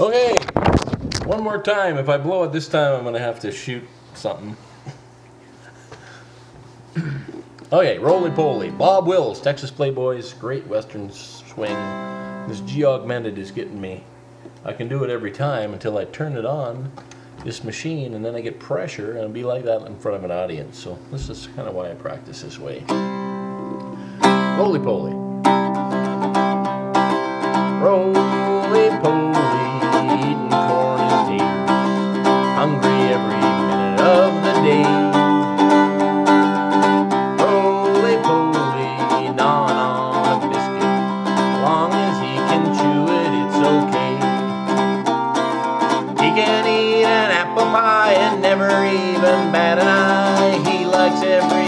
Okay, one more time. If I blow it this time, I'm gonna have to shoot something. okay, roly poly. Bob Wills, Texas Playboys, Great Western Swing. This G augmented is getting me. I can do it every time until I turn it on, this machine, and then I get pressure, and it'll be like that in front of an audience. So this is kind of why I practice this way. Roly poly. An eye. He likes every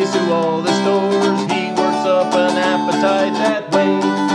keys to all the stores. He works up an appetite that way.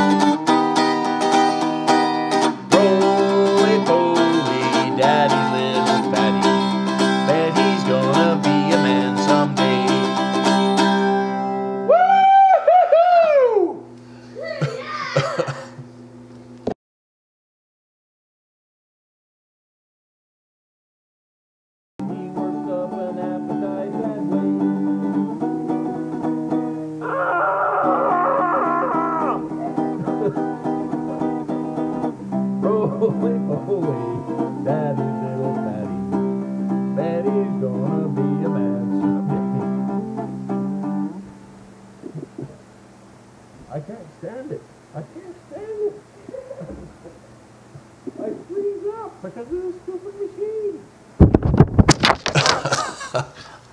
holy moly, daddy's little daddy. Daddy's gonna be a man someday. I can't stand it. I can't stand it. I freeze up because of this stupid machine.